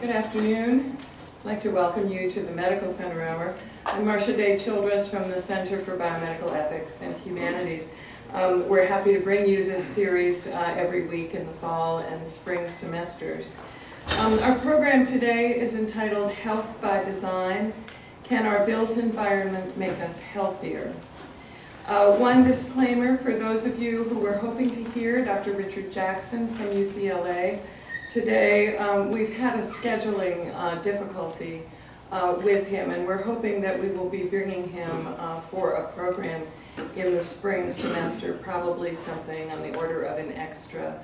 Good afternoon. I'd like to welcome you to the Medical Center Hour. I'm Marcia Day Childress from the Center for Biomedical Ethics and Humanities. Um, we're happy to bring you this series uh, every week in the fall and spring semesters. Um, our program today is entitled Health by Design. Can our built environment make us healthier? Uh, one disclaimer for those of you who were hoping to hear Dr. Richard Jackson from UCLA today. Um, we've had a scheduling uh, difficulty uh, with him, and we're hoping that we will be bringing him uh, for a program in the spring semester, probably something on the order of an extra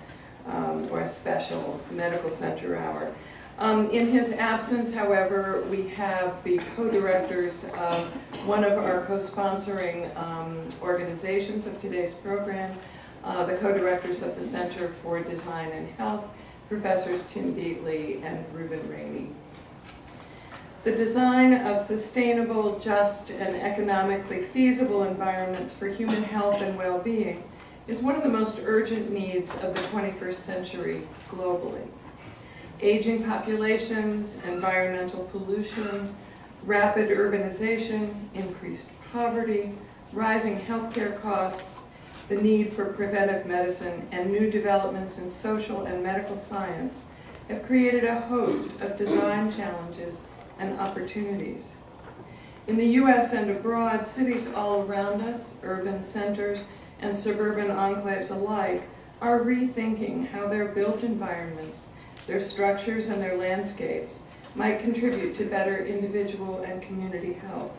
um, or a special medical center hour. Um, in his absence, however, we have the co-directors of one of our co-sponsoring um, organizations of today's program, uh, the co-directors of the Center for Design and Health, Professors Tim Beatley and Reuben Rainey. The design of sustainable, just, and economically feasible environments for human health and well-being is one of the most urgent needs of the 21st century globally. Aging populations, environmental pollution, rapid urbanization, increased poverty, rising healthcare costs, the need for preventive medicine, and new developments in social and medical science have created a host of design challenges and opportunities. In the U.S. and abroad, cities all around us, urban centers and suburban enclaves alike, are rethinking how their built environments, their structures and their landscapes might contribute to better individual and community health.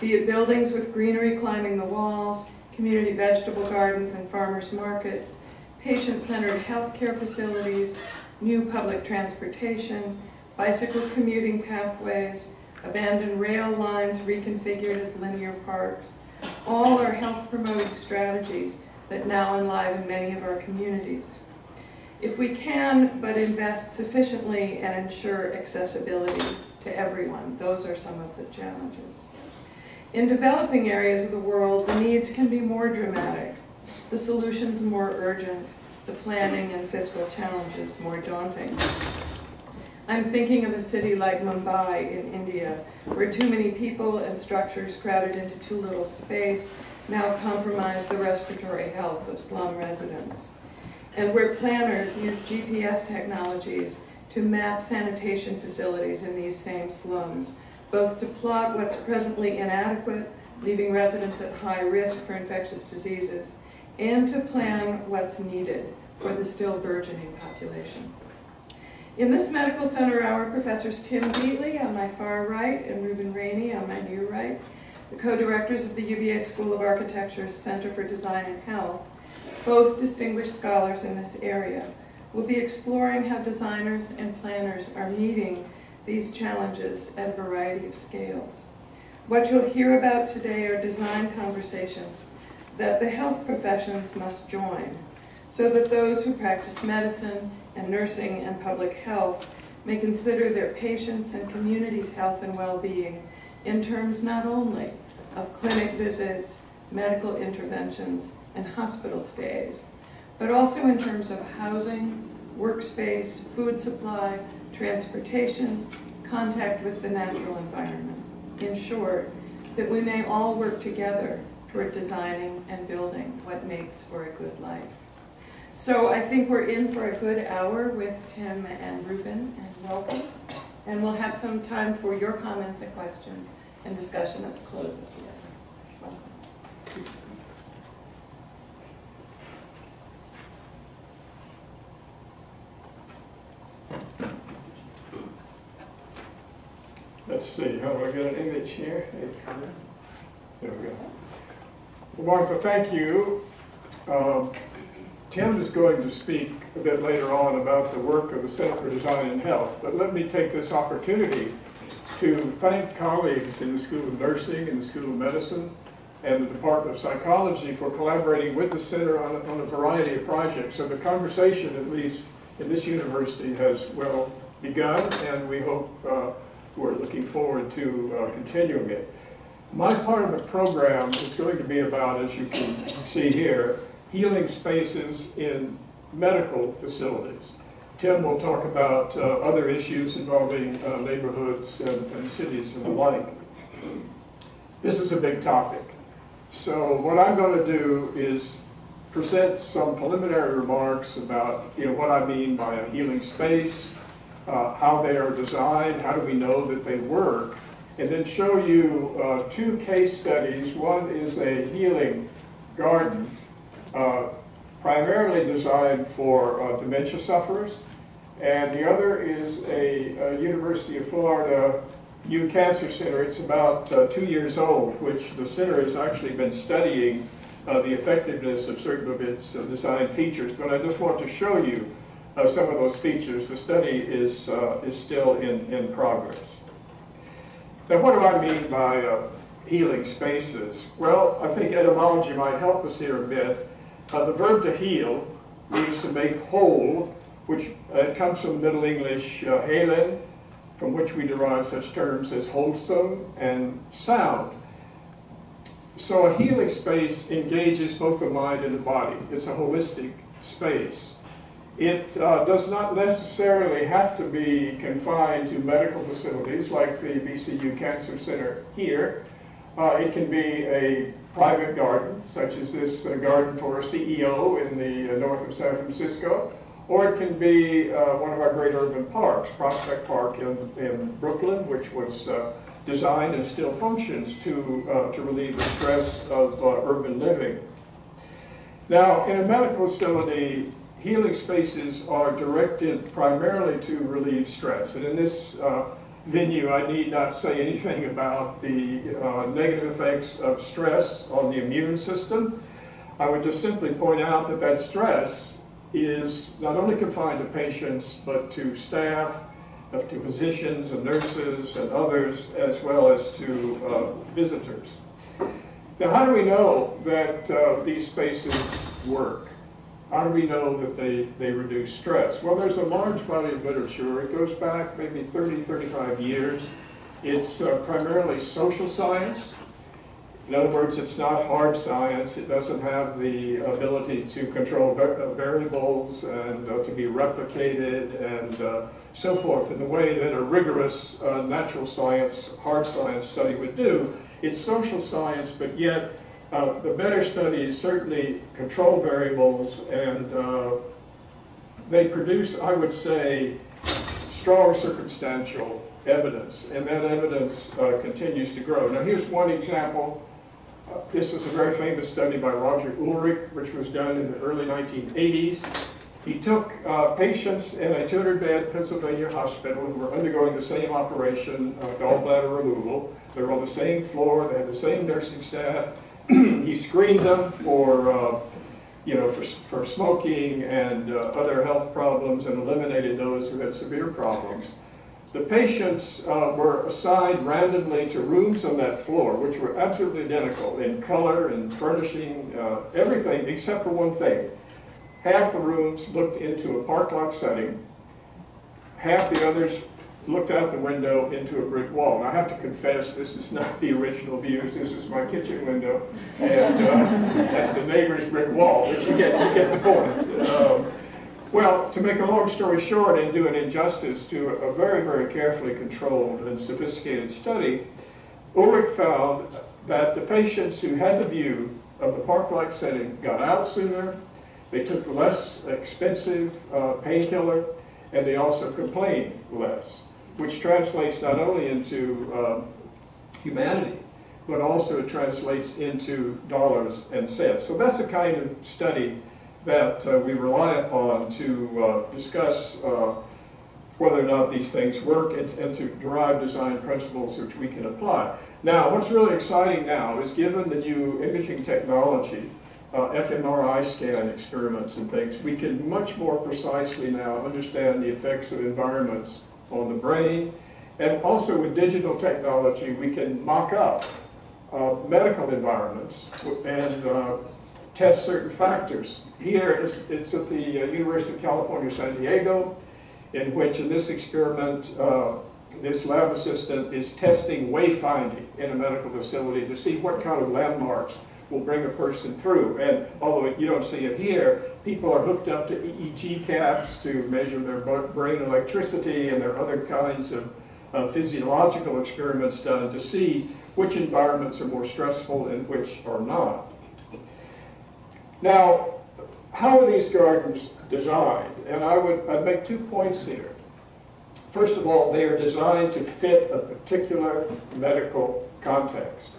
Be it buildings with greenery climbing the walls, community vegetable gardens and farmers markets, patient-centered healthcare facilities, new public transportation, bicycle commuting pathways, abandoned rail lines reconfigured as linear parks, all are health promoting strategies that now enliven many of our communities. If we can but invest sufficiently and ensure accessibility to everyone, those are some of the challenges. In developing areas of the world, the needs can be more dramatic, the solutions more urgent, the planning and fiscal challenges more daunting. I'm thinking of a city like Mumbai in India, where too many people and structures crowded into too little space now compromise the respiratory health of slum residents. And where planners use GPS technologies to map sanitation facilities in these same slums, both to plug what's presently inadequate, leaving residents at high risk for infectious diseases, and to plan what's needed for the still burgeoning population. In this medical center hour, Professors Tim Beatley on my far right and Reuben Rainey on my near right, the co-directors of the UVA School of Architecture's Center for Design and Health, both distinguished scholars in this area, will be exploring how designers and planners are meeting these challenges at a variety of scales. What you'll hear about today are design conversations that the health professions must join so that those who practice medicine and nursing and public health may consider their patients' and communities' health and well-being in terms not only of clinic visits, medical interventions, and hospital stays, but also in terms of housing, workspace, food supply, transportation, contact with the natural environment. In short, that we may all work together toward designing and building what makes for a good life. So I think we're in for a good hour with Tim and Reuben, and welcome. And we'll have some time for your comments and questions and discussion at the close of the hour. Welcome. Let's see, how do I get an image here? There we go. Well, Martha, thank you. Um, Tim is going to speak a bit later on about the work of the Center for Design and Health, but let me take this opportunity to thank colleagues in the School of Nursing and the School of Medicine and the Department of Psychology for collaborating with the center on, on a variety of projects. So the conversation, at least in this university, has well begun, and we hope uh, we're looking forward to uh, continuing it. My part of the program is going to be about, as you can see here, healing spaces in medical facilities. Tim will talk about uh, other issues involving uh, neighborhoods and, and cities and the like. This is a big topic. So what I'm going to do is present some preliminary remarks about you know, what I mean by a healing space, uh, how they are designed, how do we know that they work, and then show you uh, two case studies. One is a healing garden, uh, primarily designed for uh, dementia sufferers, and the other is a, a University of Florida New Cancer Center. It's about uh, two years old, which the center has actually been studying uh, the effectiveness of certain of its design features. But I just want to show you uh, some of those features. The study is, uh, is still in, in progress. Now, what do I mean by uh, healing spaces? Well, I think etymology might help us here a bit. the verb to heal means to make whole, which comes from Middle English uh, helen, from which we derive such terms as wholesome and sound. So a healing space engages both the mind and the body. It's a holistic space. It uh, does not necessarily have to be confined to medical facilities like the VCU Cancer Center here. Uh, it can be a private garden, such as this uh, garden for a CEO in the uh, north of San Francisco, or it can be uh, one of our great urban parks, Prospect Park in, in Brooklyn, which was uh, designed and still functions to, to relieve the stress of urban living. Now, in a medical facility, healing spaces are directed primarily to relieve stress. And in this uh, venue, I need not say anything about the uh, negative effects of stress on the immune system. I would just simply point out that that stress is not only confined to patients, but to staff, to physicians and nurses and others, as well as to uh, visitors. Now, how do we know that uh, these spaces work? How do we know that they, they reduce stress? Well, there's a large body of literature. It goes back maybe 30, 35 years. It's uh, primarily social science, in other words, it's not hard science. It doesn't have the ability to control uh, variables and uh, to be replicated and uh, so forth in the way that a rigorous uh, natural science, hard science study would do. It's social science, but yet uh, the better studies certainly control variables and uh, they produce, I would say, strong circumstantial evidence, and that evidence continues to grow. Now here's one example this was a very famous study by Roger Ulrich, which was done in the early 1980s. He took uh, patients in a 200-bed Pennsylvania hospital who were undergoing the same operation, uh, gallbladder removal. They were on the same floor. They had the same nursing staff. he screened them for, uh, you know, for, for smoking and uh, other health problems and eliminated those who had severe problems. The patients uh, were assigned randomly to rooms on that floor, which were absolutely identical in color and furnishing, uh, everything except for one thing. Half the rooms looked into a park-like setting, half the others looked out the window into a brick wall. And I have to confess, this is not the original views. This is my kitchen window, and uh, that's the neighbor's brick wall. But you get, you get the point. Um, well, to make a long story short and do an injustice to a very, very carefully controlled and sophisticated study, Ulrich found that the patients who had the view of the park-like setting got out sooner, they took less expensive uh, painkiller, and they also complained less, which translates not only into uh, humanity, but also translates into dollars and cents. So that's the kind of study that uh, we rely upon to uh, discuss uh, whether or not these things work and, and, to derive design principles which we can apply. Now, what's really exciting now is given the new imaging technology, uh, fMRI scan experiments and things, we can much more precisely now understand the effects of environments on the brain. And also with digital technology, we can mock up uh, medical environments and uh, test certain factors. Here, it's, it's at the uh, University of California, San Diego, in which in this experiment, uh, this lab assistant is testing wayfinding in a medical facility to see what kind of landmarks will bring a person through. And although you don't see it here, People are hooked up to EEG caps to measure their brain electricity, and there are other kinds of uh, physiological experiments done to see which environments are more stressful and which are not. Now, how are these gardens designed? And I would I'd make two points here. First of all, they are designed to fit a particular medical context.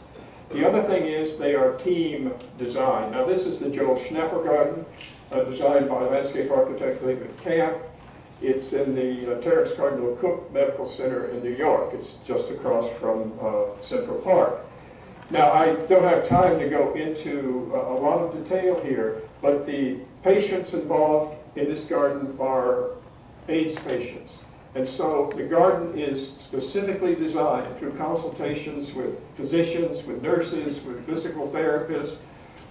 The other thing is they are team designed. Now, this is the Joel Schnaper Garden, uh, designed by landscape architect David Kamp. It's in the uh, Terence Cardinal Cooke Medical Center in New York. It's just across from uh, Central Park. Now, I don't have time to go into a lot of detail here, but the patients involved in this garden are AIDS patients. And so the garden is specifically designed through consultations with physicians, with nurses, with physical therapists,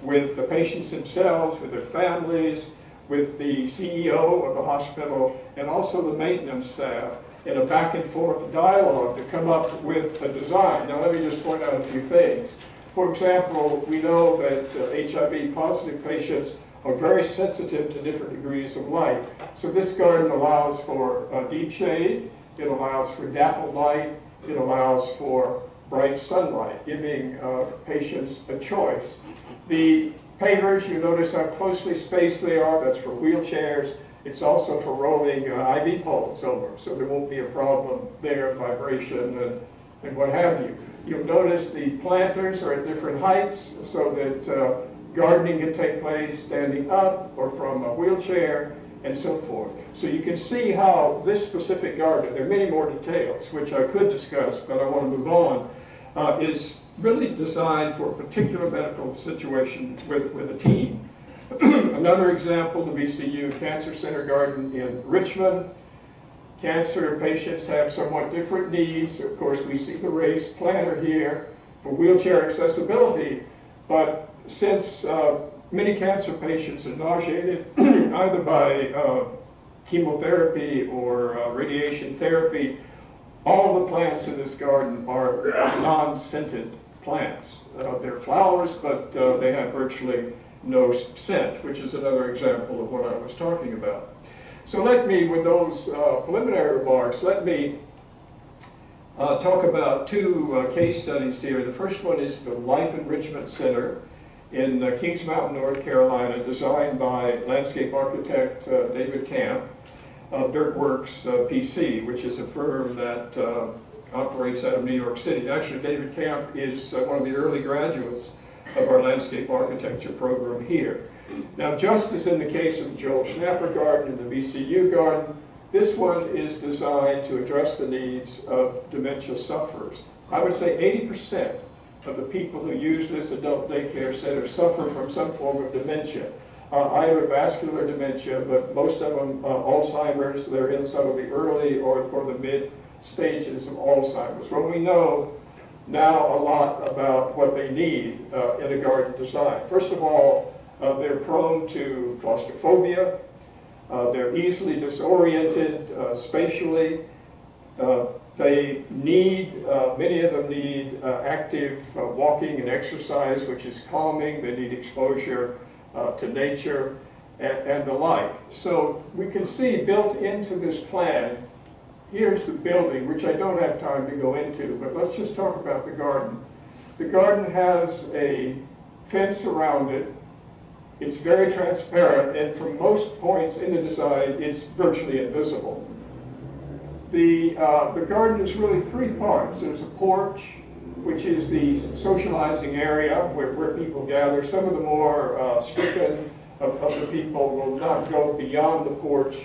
with the patients themselves, with their families, with the CEO of the hospital, and also the maintenance staff in a back and forth dialogue to come up with a design. Now let me just point out a few things. For example, we know that uh, HIV positive patients are very sensitive to different degrees of light. So this garden allows for uh, deep shade, it allows for dappled light, it allows for bright sunlight, giving uh, patients a choice. The pavers, you notice how closely spaced they are, that's for wheelchairs. It's also for rolling uh, IV poles over, so there won't be a problem there, vibration and, and what have you. You'll notice the planters are at different heights so that uh, gardening can take place standing up or from a wheelchair and so forth. So you can see how this specific garden, there are many more details which I could discuss, but I want to move on, uh, is really designed for a particular medical situation with, with a team. Another example, the VCU Cancer Center Garden in Richmond. Cancer patients have somewhat different needs. Of course, we see the raised planter here for wheelchair accessibility, but since uh, many cancer patients are nauseated either by uh, chemotherapy or uh, radiation therapy, all the plants in this garden are non-scented plants. Uh, they're flowers, but uh, they have virtually no scent, which is another example of what I was talking about. So let me, with those uh, preliminary remarks, let me uh, talk about two uh, case studies here. The first one is the Life Enrichment Center in uh, Kings Mountain, North Carolina, designed by landscape architect David Kamp of Dirtworks PC, which is a firm that operates out of New York City. Actually, David Kamp is uh, one of the early graduates of our landscape architecture program here. Now, just as in the case of Joel Schnaper Garden and the VCU Garden, this one is designed to address the needs of dementia sufferers. I would say 80% of the people who use this adult daycare center suffer from some form of dementia. Uh, either vascular dementia, but most of them uh, Alzheimer's. They're in some of the early or, or the mid stages of Alzheimer's. Well, we know now a lot about what they need uh, in a garden design. First of all, uh, they're prone to claustrophobia. Uh, they're easily disoriented uh, spatially. They need, uh, many of them need uh, active uh, walking and exercise, which is calming. They need exposure uh, to nature and, and, the like. So we can see built into this plan, here's the building, which I don't have time to go into, but let's just talk about the garden. The garden has a fence around it. It's very transparent, and from most points in the design, it's virtually invisible the, uh, the garden is really three parts. There's a porch, which is the socializing area where, where people gather. Some of the more uh, stricken of, of, the people will not go beyond the porch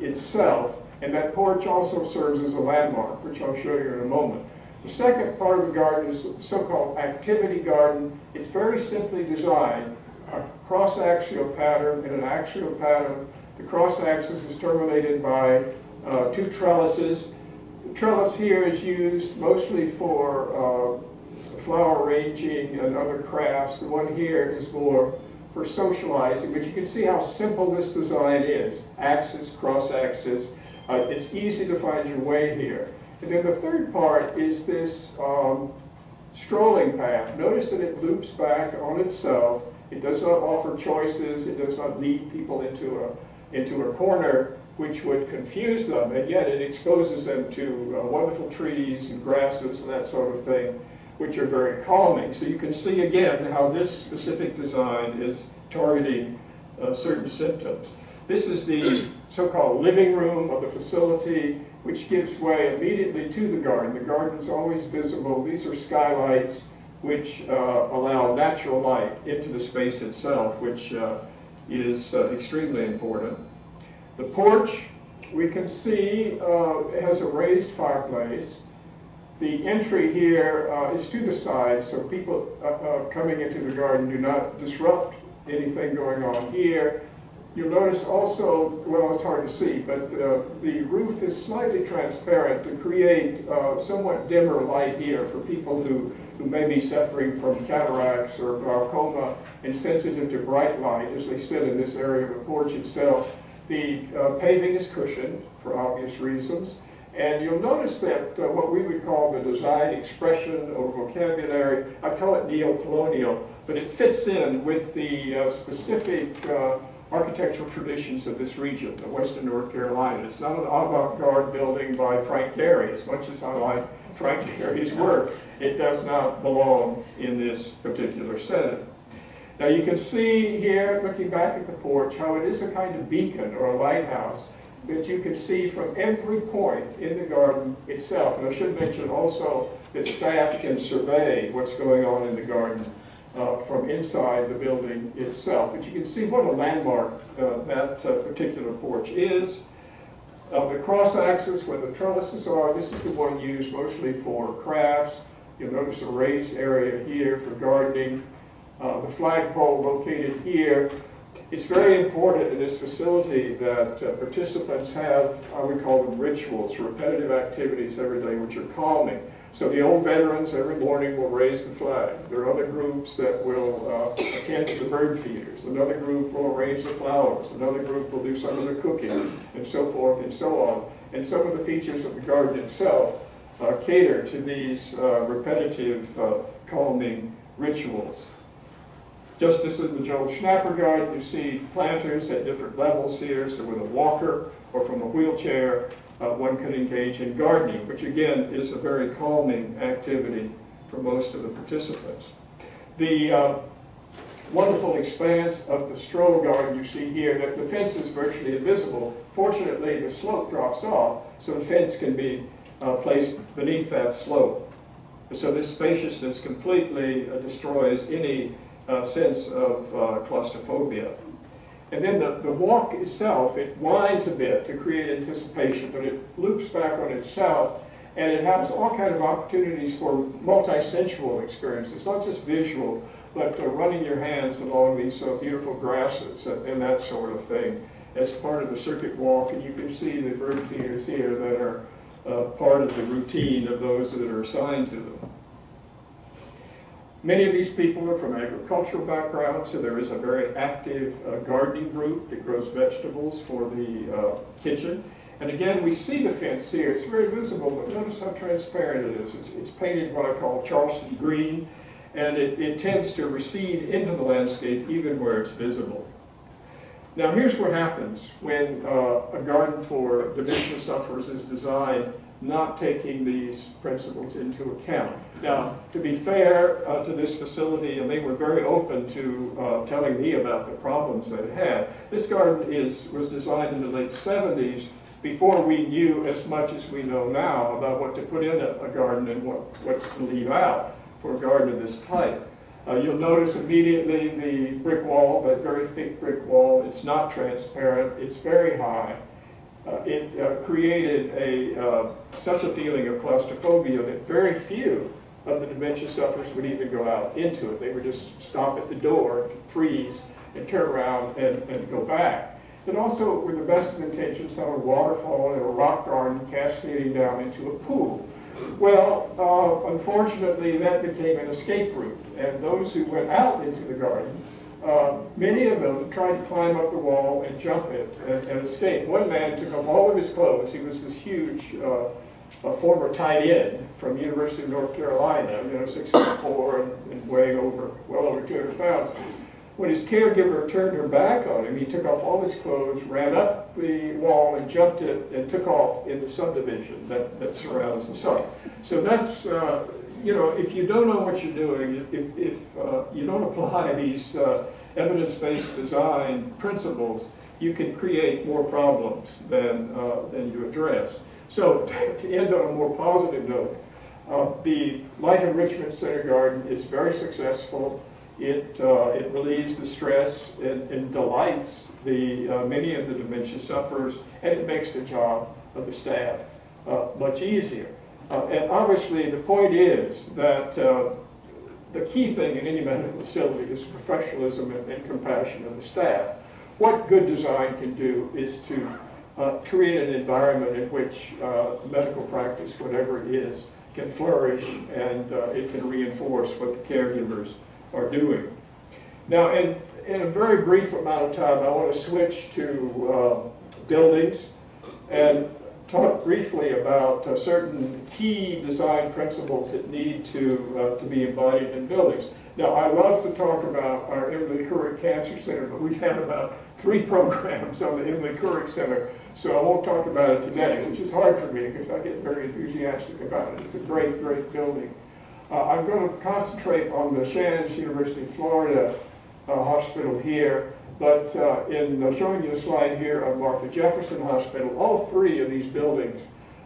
itself. And that porch also serves as a landmark, which I'll show you in a moment. The second part of the garden is the so-called activity garden. It's very simply designed, a cross-axial pattern and an axial pattern. The cross-axis is terminated by uh, two trellises. The trellis here is used mostly for uh, flower arranging and other crafts. The one here is more for socializing, but you can see how simple this design is. Axis, cross-axis. Uh, it's easy to find your way here. And then the third part is this um, strolling path. Notice that it loops back on itself It does not offer choices. It does not lead people into a, into a corner which would confuse them, and yet it exposes them to uh, wonderful trees and grasses and that sort of thing, which are very calming. So you can see again how this specific design is targeting uh, certain symptoms. This is the so-called living room of the facility, which gives way immediately to the garden. The garden is always visible. These are skylights which uh, allow natural light into the space itself, which uh, is uh, extremely important. The porch, we can see, uh, has a raised fireplace. The entry here uh, is to the side, so people uh, coming into the garden do not disrupt anything going on here. You'll notice also, well, it's hard to see, but uh, the roof is slightly transparent to create uh, somewhat dimmer light here for people who, who may be suffering from cataracts or glaucoma and sensitive to bright light as they sit in this area of the porch itself. The uh, paving is cushioned for obvious reasons. And you'll notice that uh, what we would call the design expression or vocabulary, I call it neo-colonial, but it fits in with the uh, specific uh, architectural traditions of this region, the Western North Carolina. It's not an avant-garde building by Frank Gehry, as much as I like Frank Gehry's work. It does not belong in this particular setting. Now you can see here, looking back at the porch, how it is a kind of beacon or a lighthouse that you can see from every point in the garden itself. And I should mention also that staff can survey what's going on in the garden uh, from inside the building itself. But you can see what a landmark uh, that uh, particular porch is. Uh, the cross axis where the trellises are, this is the one used mostly for crafts. You'll notice a raised area here for gardening. The flagpole located here. It's very important in this facility that uh, participants have, I would call them rituals, repetitive activities every day which are calming. So the old veterans every morning will raise the flag. There are other groups that will uh, attend to the bird feeders. Another group will arrange the flowers. Another group will do some of the cooking and so forth and so on. And some of the features of the garden itself uh, cater to these uh, repetitive uh, calming rituals. Just as in the Joel Schnaper garden, you see planters at different levels here. So with a walker or from a wheelchair, one can engage in gardening, which again is a very calming activity for most of the participants. The uh, wonderful expanse of the stroll garden you see here, that the fence is virtually invisible. Fortunately, the slope drops off, so the fence can be uh, placed beneath that slope. So this spaciousness completely uh, destroys any uh, sense of uh, claustrophobia. And then the, the walk itself, it winds a bit to create anticipation, but it loops back on itself, and it has all kind of opportunities for multi-sensual experiences, not just visual, but uh, running your hands along these uh, beautiful grasses and, and, that sort of thing as part of the circuit walk. And you can see the bird feeders here that are uh, part of the routine of those that are assigned to them. Many of these people are from agricultural backgrounds, so there is a very active uh, gardening group that grows vegetables for the uh, kitchen. And again, we see the fence here. It's very visible, but notice how transparent it is. It's, it's painted what I call Charleston green, and it, it tends to recede into the landscape even where it's visible. Now here's what happens when uh, a garden for dementia sufferers is designed not taking these principles into account. Now, to be fair uh, to this facility, and they were very open to uh, telling me about the problems it had. This garden is, was designed in the late 70s before we knew as much as we know now about what to put in a, a garden and what, what to leave out for a garden of this type. Uh, you'll notice immediately the brick wall, that very thick brick wall. It's not transparent. It's very high it uh, created a, uh, such a feeling of claustrophobia that very few of the dementia sufferers would even go out into it. They would just stop at the door, freeze, and turn around and, and go back. But also, with the best of intentions, have a waterfall and a rock garden cascading down into a pool. Well, uh, unfortunately, that became an escape route, and those who went out into the garden uh, many of them tried to climb up the wall and jump it and, and, escape. One man took off all of his clothes. He was this huge uh, former tight end from University of North Carolina, you know, six foot four and, and weighing over, well over 200 pounds. When his caregiver turned her back on him, he took off all his clothes, ran up the wall and jumped it and took off in the subdivision that, that surrounds the site. So that's, uh, you know, if you don't know what you're doing, if, if uh, you don't apply these uh, evidence-based design principles, you can create more problems than, uh, than you address. So to end on a more positive note, uh, the Life Enrichment Center Garden is very successful. It, uh, it relieves the stress and, and delights the, uh, many of the dementia sufferers, and it makes the job of the staff much easier. Uh, and obviously, the point is that uh, the key thing in any medical facility is professionalism and, and compassion of the staff. What good design can do is to uh, create an environment in which uh, medical practice, whatever it is, can flourish and uh, it can reinforce what the caregivers are doing. Now, in, in a very brief amount of time, I want to switch to uh, buildings and talk briefly about uh, certain key design principles that need to, uh, to be embodied in buildings. Now, I love to talk about our Emily Couric Cancer Center, but we've had about three programs on the Emily Couric Center, so I won't talk about it today, which is hard for me because I get very enthusiastic about it. It's a great, great building. Uh, I'm going to concentrate on the Shands University of Florida uh, Hospital here, but uh, in uh, showing you a slide here of Martha Jefferson Hospital, all three of these buildings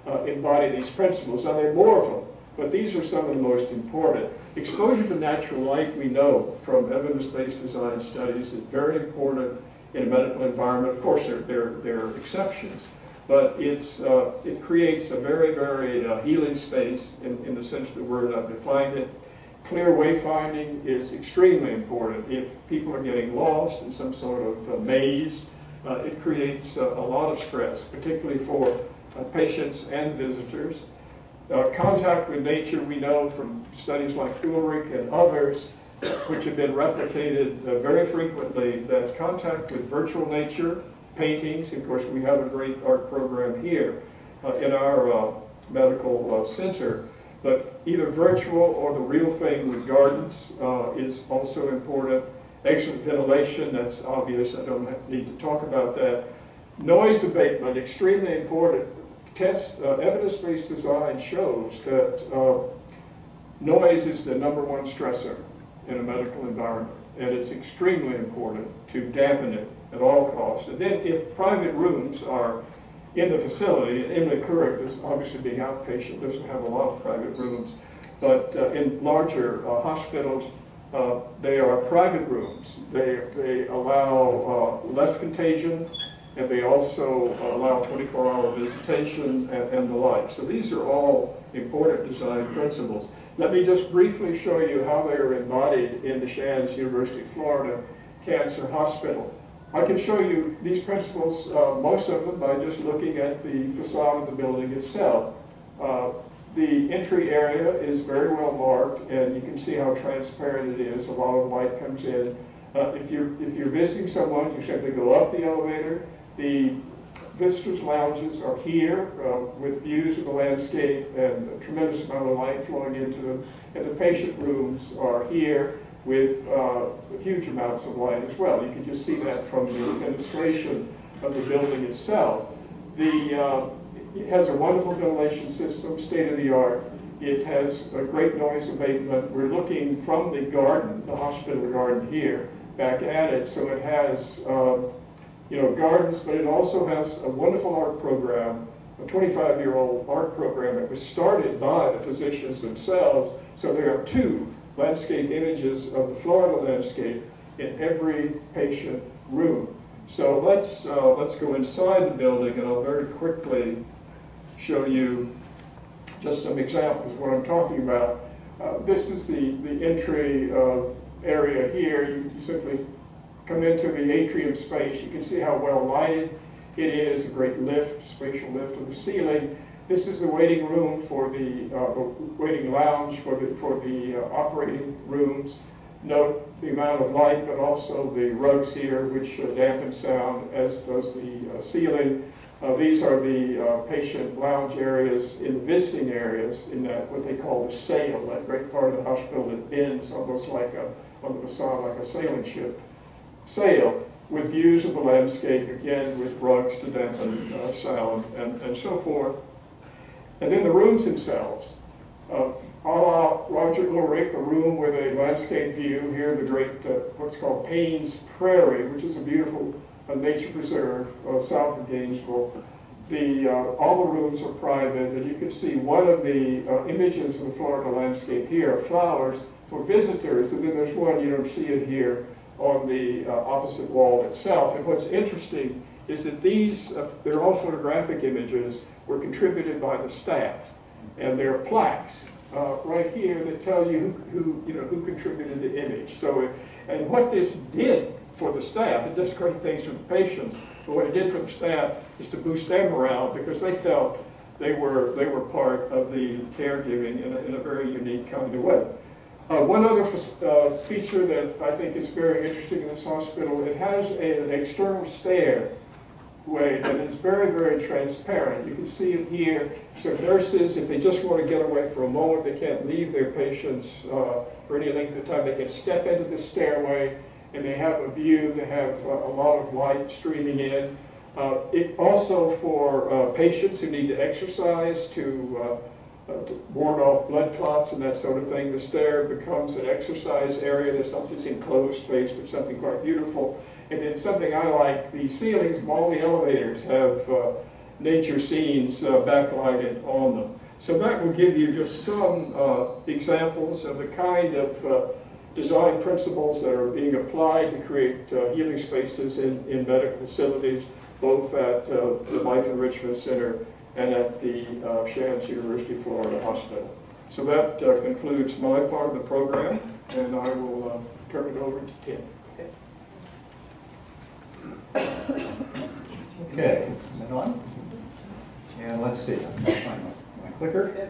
uh, embody these principles. Now, there are more of them, but these are some of the most important. Exposure to natural light, we know from evidence-based design studies, is very important in a medical environment. Of course, there, there, there are exceptions, but it's, uh, it creates a very, very uh, healing space in, in the sense of the word I've defined it. Clear wayfinding is extremely important. If people are getting lost in some sort of uh, maze, uh, it creates uh, a lot of stress, particularly for uh, patients and visitors. contact with nature, we know from studies like Ulrich and others, which have been replicated uh, very frequently, that contact with virtual nature, paintings, of course we have a great art program here uh, in our uh, medical uh, center, but either virtual or the real thing with gardens uh, is also important. Excellent ventilation, that's obvious, I don't need to talk about that. Noise abatement, extremely important. Test, uh, evidence-based design shows that noise is the number one stressor in a medical environment. And it's extremely important to dampen it at all costs. And then if private rooms are in the facility, Emily Couric is obviously being outpatient, doesn't have a lot of private rooms, but uh, in larger uh, hospitals, uh, they are private rooms. They, they allow uh, less contagion, and they also allow 24-hour visitation and, and the like. So these are all important design principles. Let me just briefly show you how they are embodied in the Shands University of Florida Cancer Hospital. I can show you these principles, uh, most of them, by just looking at the facade of the building itself. Uh, the entry area is very well marked, and you can see how transparent it is. A lot of light comes in. Uh, if, you're, if you're visiting someone, you simply go up the elevator. The visitors' lounges are here uh, with views of the landscape and a tremendous amount of light flowing into them. And the patient rooms are here with uh, huge amounts of light as well. You can just see that from the administration of the building itself. The, uh, it has a wonderful ventilation system, state-of-the-art. It has a great noise abatement. We're looking from the garden, the hospital garden here, back at it, so it has uh, you know, gardens, but it also has a wonderful art program, a 25-year-old art program that was started by the physicians themselves. So there are two landscape images of the Florida landscape in every patient room. So let's, uh, let's go inside the building and I'll very quickly show you just some examples of what I'm talking about. Uh, this is the, the entry uh, area here. You, you simply come into the atrium space, you can see how well lighted it is, a great lift, spatial lift of the ceiling. This is the waiting room for the, uh, the waiting lounge for the, for the uh, operating rooms. Note the amount of light, but also the rugs here, which uh, dampen sound, as does the uh, ceiling. Uh, these are the uh, patient lounge areas in the visiting areas in that what they call the sail, that great part of the hospital that bends almost like a, on the facade like a sailing ship sail with views of the landscape, again with rugs to dampen uh, sound and, and so forth. And then the rooms themselves. Uh, a la Roger Ulrich, a room with a landscape view, here the great, uh, what's called Payne's Prairie, which is a beautiful uh, nature preserve uh, south of Gainesville. The, uh, all the rooms are private, and you can see one of the uh, images of the Florida landscape here, flowers for visitors, and then there's one, you don't see it here, on the opposite wall itself. And what's interesting is that these, they're all photographic images, were contributed by the staff. And there are plaques uh, right here that tell you who, who, you know, who contributed the image. So, if, and what this did for the staff, it does great things for the patients, but what it did for the staff is to boost their morale because they felt they were, they were part of the caregiving in a, in a very unique kind of way. Uh, one other uh, feature that I think is very interesting in this hospital, it has a, an external stair way that is very, very transparent. You can see it here. So nurses, if they just want to get away for a moment, they can't leave their patients uh, for any length of time, they can step into the stairway and they have a view, they have uh, a lot of light streaming in. Uh, it also for uh, patients who need to exercise to uh, uh, to ward off blood clots and that sort of thing. The stair becomes an exercise area that's not this enclosed space, but something quite beautiful. And then something I like, the ceilings of all the elevators have uh, nature scenes uh, backlighted on them. So that will give you just some uh, examples of the kind of uh, design principles that are being applied to create uh, healing spaces in, in medical facilities, both at the Life Enrichment Center and at the uh, Shands University Florida Hospital. So that uh, concludes my part of the program, and I will uh, turn it over to Tim. Okay, is that on? And let's see, I'm going to find my, my clicker.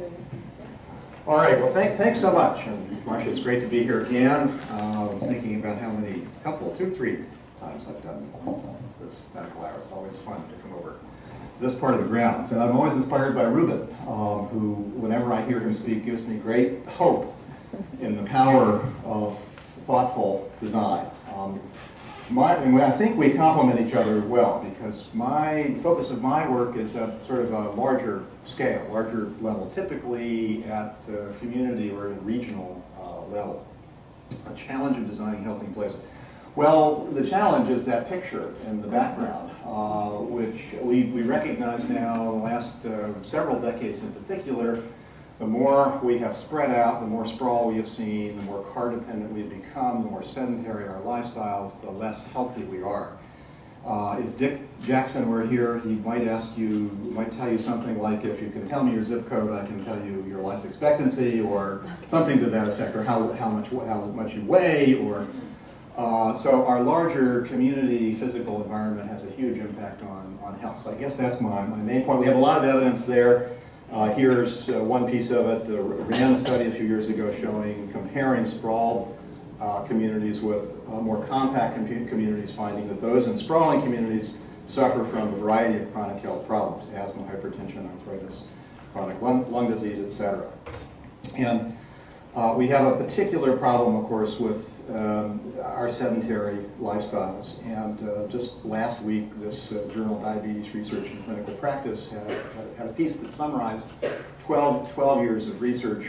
All right, well, thank, thanks so much. And Marcia, it's great to be here again. Uh, I was thinking about how many, couple, two, three times I've done this medical hour. It's always fun to come over this part of the grounds. And I'm always inspired by Reuben, um, who, whenever I hear him speak, gives me great hope in the power of thoughtful design. Um, my, and I think we complement each other well because my focus of my work is at sort of a larger scale, larger level, typically at community or regional uh, level. A challenge of designing healthy places. Well, the challenge is that picture in the background, uh, which we, we recognize now the last uh, several decades in particular. The more we have spread out, the more sprawl we have seen, the more car dependent we've become, the more sedentary our lifestyles, the less healthy we are. Uh, if Dick Jackson were here, he might ask you, might tell you something like, if you can tell me your zip code, I can tell you your life expectancy, or something to that effect, or how, how, much, how much you weigh, or uh, so our larger community physical environment has a huge impact on, on health. So I guess that's my, my main point. We have a lot of evidence there. Uh, here's uh, one piece of it, the RAND study a few years ago showing comparing sprawled uh, communities with uh, more compact com communities, finding that those in sprawling communities suffer from a variety of chronic health problems, asthma, hypertension, arthritis, chronic lung, lung disease, etc. And uh, we have a particular problem, of course, with um, our sedentary lifestyles. And uh, just last week, this uh, journal, Diabetes Research and Clinical Practice, had, had a piece that summarized 12, 12 years of research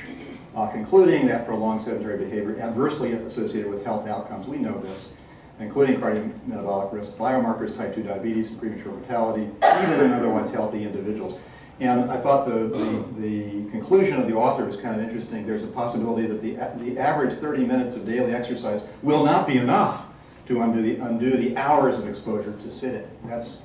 uh, concluding that prolonged sedentary behavior adversely associated with health outcomes. We know this, including cardiometabolic risk, biomarkers, type 2 diabetes, and premature mortality, even in otherwise healthy individuals. And I thought the, the, the, conclusion of the author was kind of interesting. There's a possibility that the, the average 30 minutes of daily exercise will not be enough to undo the, undo the hours of exposure to sitting. That's,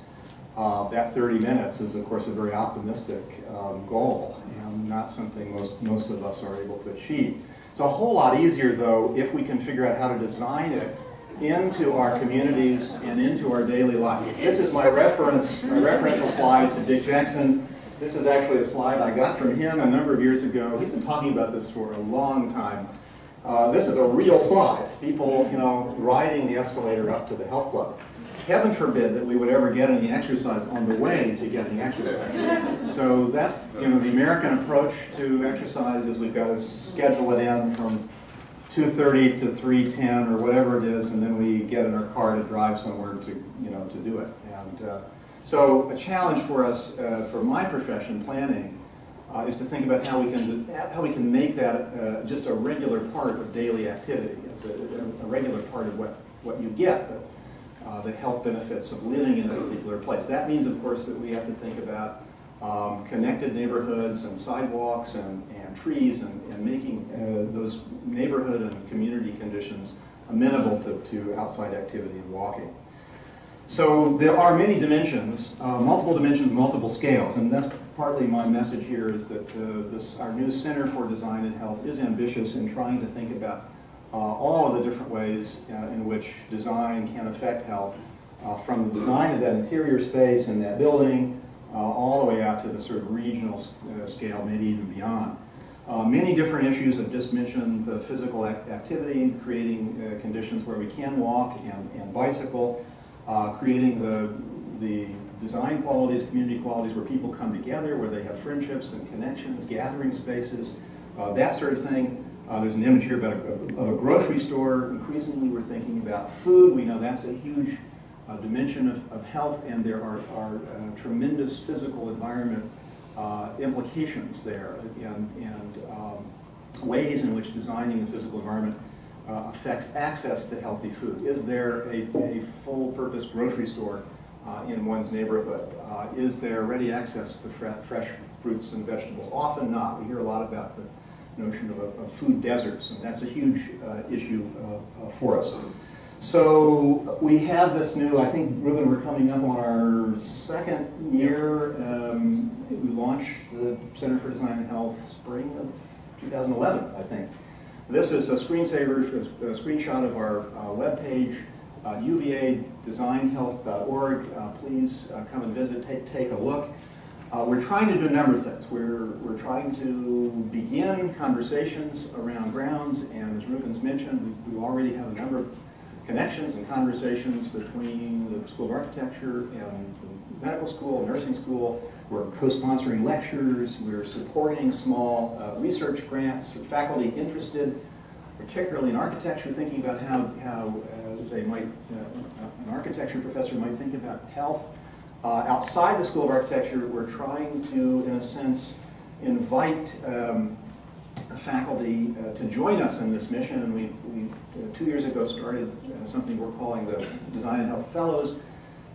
uh, that 30 minutes is, of course, a very optimistic um, goal and not something most, most of us are able to achieve. It's a whole lot easier, though, if we can figure out how to design it into our communities and into our daily lives. This is my reference, my referential slide to Dick Jackson, this is actually a slide I got from him a number of years ago. He's been talking about this for a long time. Uh, this is a real slide. People, you know, riding the escalator up to the health club. Heaven forbid that we would ever get any exercise on the way to getting exercise. So that's, you know, the American approach to exercise is we've got to schedule it in from 2:30 to 3:10 or whatever it is, and then we get in our car to drive somewhere to, you know, to do it. And uh, so a challenge for us, uh, for my profession, planning, uh, is to think about how we can, how we can make that uh, just a regular part of daily activity, as a, a regular part of what, what you get, the, uh, the health benefits of living in a particular place. That means, of course, that we have to think about um, connected neighborhoods and sidewalks and, and trees and, and making uh, those neighborhood and community conditions amenable to, to outside activity and walking. So there are many dimensions, uh, multiple dimensions, multiple scales, and that's partly my message here is that uh, this, our new Center for Design and Health is ambitious in trying to think about uh, all of the different ways uh, in which design can affect health, uh, from the design of that interior space and that building, uh, all the way out to the sort of regional scale, maybe even beyond. Many different issues. I've just mentioned the physical ac activity, creating conditions where we can walk and, and bicycle, uh, creating the, the design qualities, community qualities where people come together, where they have friendships and connections, gathering spaces, uh, that sort of thing. Uh, there's an image here about a, a grocery store. Increasingly, we're thinking about food. We know that's a huge uh, dimension of, of health, and there are, are uh, tremendous physical environment uh, implications there, and, and um, ways in which designing the physical environment uh, affects access to healthy food. Is there a, a full-purpose grocery store uh, in one's neighborhood? Uh, is there ready access to fre fresh fruits and vegetables? Often not. We hear a lot about the notion of, of food deserts, and that's a huge uh, issue uh, uh, for us. So we have this new, I think, Reuben, we're coming up on our second year. Um, we launched the Center for Design and Health spring of 2011, I think. This is a screensaver, a screenshot of our uh, webpage, uh, uvadesignhealth.org. Uh, please uh, come and visit, take, take a look. Uh, we're trying to do a number of things. We're, we're trying to begin conversations around grounds, and as Reuben's mentioned, we, we already have a number of connections and conversations between the School of Architecture and the medical school, nursing school. We're co-sponsoring lectures. We're supporting small uh, research grants for faculty interested, particularly in architecture, thinking about how, how uh, they might, uh, an architecture professor might think about health. Uh, outside the School of Architecture, we're trying to, in a sense, invite um, faculty uh, to join us in this mission, and we, we uh, two years ago started uh, something we're calling the Design and Health Fellows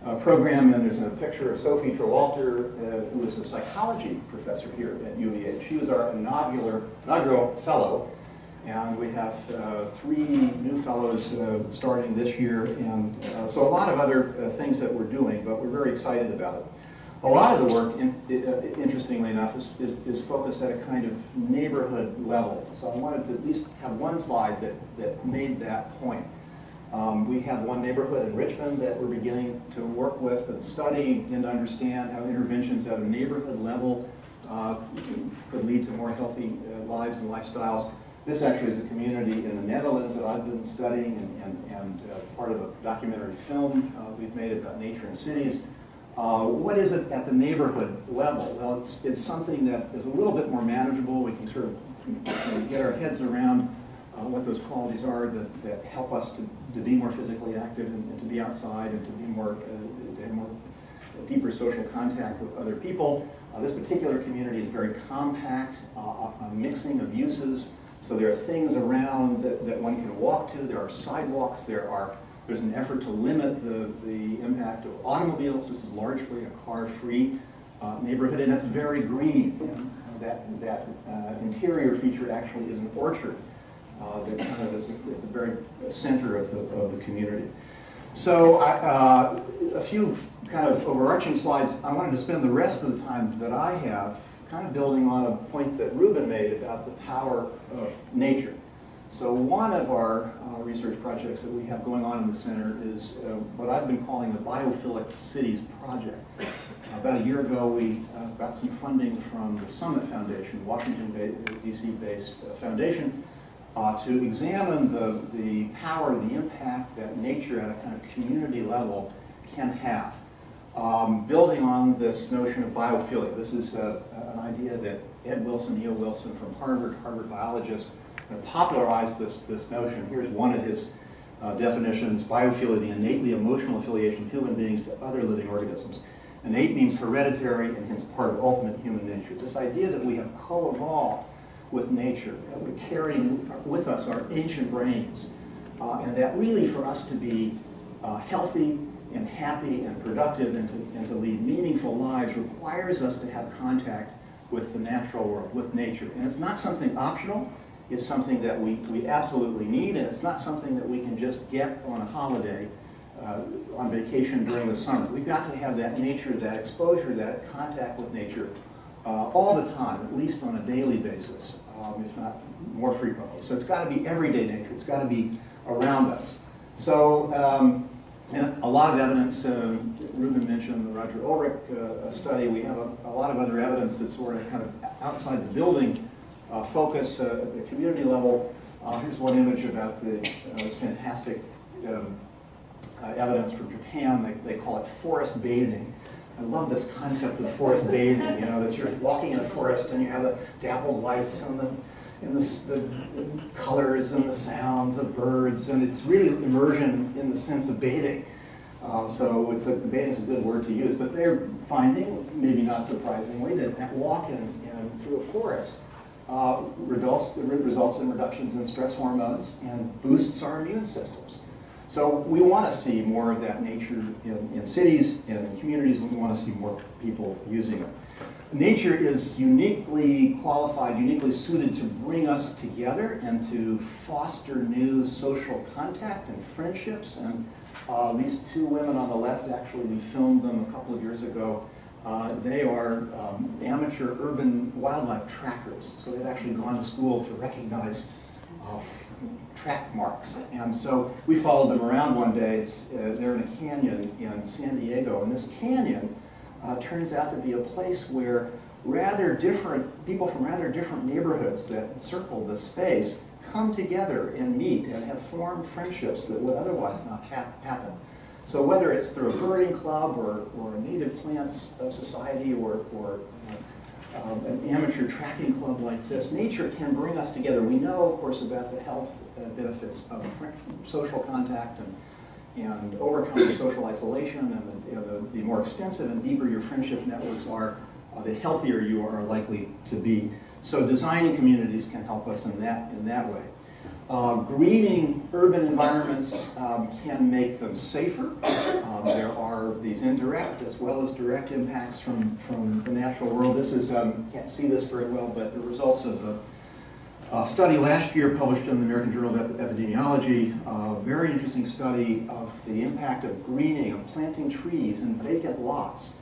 uh, program, and there's a picture of Sophie Trawalter, uh, who is a psychology professor here at UVA. She was our inaugural, inaugural fellow, and we have uh, three new fellows uh, starting this year, and uh, so a lot of other uh, things that we're doing, but we're very excited about it. A lot of the work, in, interestingly enough, is, is, is, focused at a kind of neighborhood level. So I wanted to at least have one slide that, that made that point. Um, we have one neighborhood in Richmond that we're beginning to work with and study and understand how interventions at a neighborhood level uh, could lead to more healthy uh, lives and lifestyles. This actually is a community in the Netherlands that I've been studying and, and, and uh, part of a documentary film uh, we've made about nature and cities. Uh, what is it at the neighborhood level? Well, it's, it's something that is a little bit more manageable. We can sort of get our heads around uh, what those qualities are that, that help us to, to be more physically active and, and to be outside and to be more, uh, to have more deeper social contact with other people. Uh, this particular community is very compact, uh, a mixing of uses. So there are things around that, that one can walk to. There are sidewalks. There are there's an effort to limit the, the impact of automobiles. This is largely a car-free uh, neighborhood, and that's very green. And that that uh, interior feature actually is an orchard uh, that kind of is at the very center of the, of the community. So uh, a few kind of overarching slides. I wanted to spend the rest of the time that I have kind of building on a point that Reuben made about the power of nature. So one of our uh, research projects that we have going on in the center is uh, what I've been calling the Biophilic Cities Project. about a year ago, we uh, got some funding from the Summit Foundation, Washington D.C. based uh, foundation, uh, to examine the, the power, the impact that nature at a kind of community level can have. Um, building on this notion of biophilia, this is uh, an idea that Ed Wilson, E.O. Wilson from Harvard, Harvard biologist, popularized this, this notion. Here's one of his uh, definitions, biophilia, the innately emotional affiliation of human beings to other living organisms. Innate means hereditary and hence part of ultimate human nature. This idea that we have co-evolved with nature, that we're carrying with us our ancient brains, uh, and that really for us to be uh, healthy and happy and productive and to, and to lead meaningful lives requires us to have contact with the natural world, with nature. And it's not something optional, it's something that we, we absolutely need, and it's not something that we can just get on a holiday, uh, on vacation during the summer. We've got to have that nature, that exposure, that contact with nature uh, all the time, at least on a daily basis, um, if not more frequently. So it's got to be everyday nature. It's got to be around us. So um, a lot of evidence, uh, Reuben mentioned the Roger Ulrich uh, study. We have a, a, lot of other evidence that's sort of kind of outside the building uh, focus uh, at the community level. Uh, here's one image about the, uh, this fantastic um, evidence from Japan. They, they call it forest bathing. I love this concept of forest bathing, you know, that you're walking in a forest and you have the dappled lights and the, and the, the, colors and the sounds of birds, and it's really immersion in the sense of bathing. Uh, so it's a, bathing is a good word to use, but they're finding, maybe not surprisingly, that that walk through a forest uh, results, results in reductions in stress hormones and boosts our immune systems. So we want to see more of that nature in, in cities and in communities. We want to see more people using it. Nature is uniquely qualified, uniquely suited to bring us together and to foster new social contact and friendships. And uh, these two women on the left, actually, we filmed them a couple of years ago. Uh, they are um, amateur urban wildlife trackers. So they've actually gone to school to recognize uh, track marks. And so we followed them around one day. Uh, they're in a canyon in San Diego, and this canyon uh, turns out to be a place where rather different, people from rather different neighborhoods that circle the space come together and meet and have formed friendships that would otherwise not ha happen. So whether it's through a birding club or, or a native plants uh, society or, or um, an amateur tracking club like this, nature can bring us together. We know, of course, about the health uh, benefits of social contact and, and overcoming social isolation, and the, you know, the, the, more extensive and deeper your friendship networks are, uh, the healthier you are likely to be. So designing communities can help us in that, in that way. Uh, greening urban environments um, can make them safer. Um, there are these indirect as well as direct impacts from, from the natural world. This is, um, can't see this very well, but the results of a, a study last year published in the American Journal of Epidemiology, a very interesting study of the impact of greening, of planting trees in vacant lots